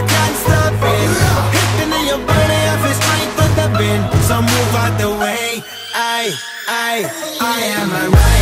I can't stop it. Hitting in your body, I feel strength with the bend. So move out the way. I, I, I am a